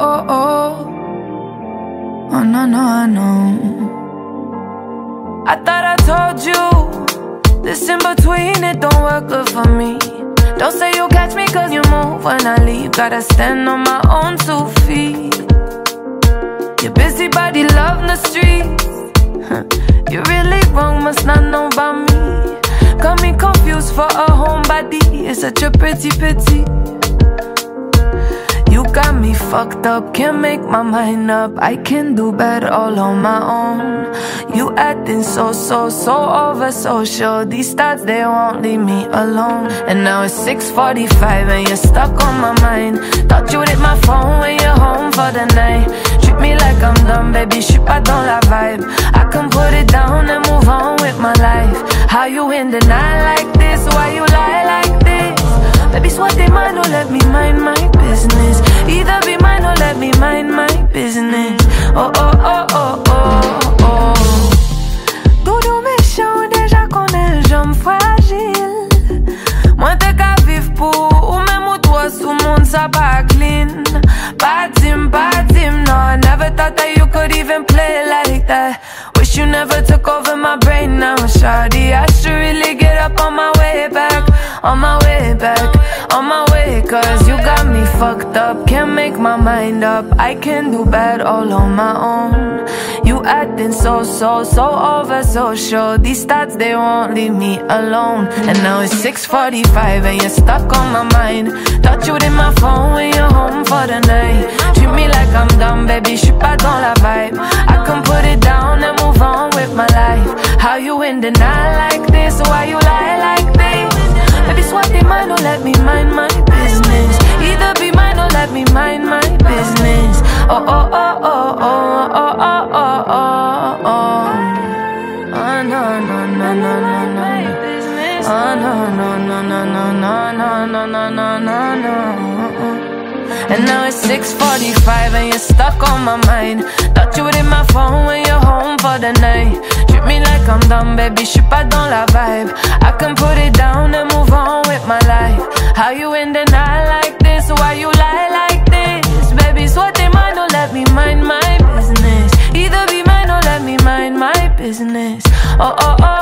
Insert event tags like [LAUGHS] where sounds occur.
Oh, oh, oh. Oh, no, no, no. I thought I told you This in between, it don't work good for me. Don't say you'll catch me cause you move when I leave. Gotta stand on my own two feet. Your busybody love the streets. [LAUGHS] You really wrong, must not know about me. Got me confused for a homebody. It's such a pretty pity you got me fucked up, can't make my mind up. I can do better all on my own. You acting so, so, so over social. These thoughts, they won't leave me alone. And now it's 6.45 and you're stuck on my mind. Thought you'd hit my phone when you're home for the night. Treat me like I'm dumb, baby, je pas dans la vibe. I can put it down and move on with my life. How you in the night like this, why you lie like this? Baby, soit tes mains, don't let me mind my business Either be mine or let me mind my business. Oh, oh, oh, oh, oh, oh. Doudou méchant, déjà qu'on est le jambe fragile. Moi t'es qu'à vivre pour Ou même ou toi sous monde ça pas clean Bad team, bad team, no I never thought that you could even play like that. Wish you never took over my brain now, shawty I should really get up on my way back On my way back, on my way Cause fucked up, can't make my mind up. I can do bad all on my own. You acting so, so, so over social. These thoughts, they won't leave me alone. And now it's 6.45 and you're stuck on my mind. Thought you'd in my phone when you're home for the night. Treat me like I'm dumb, baby, je pas dans la vibe. I can put it down and move on with my life. How you in the Oh, oh, oh, oh, oh, oh, oh, oh, oh, oh Oh, no, no, no, no, no, no Oh, no, no, no, no, no, no, no, no, no, no, no, no and now it's 6.45 and you're stuck on my mind. Thought you would hit my phone when you're home for the night. Treat me like I'm dumb, baby, je suis pas dans la vibe? I can put it down and move on with my life. How you in the night business. Oh, oh, oh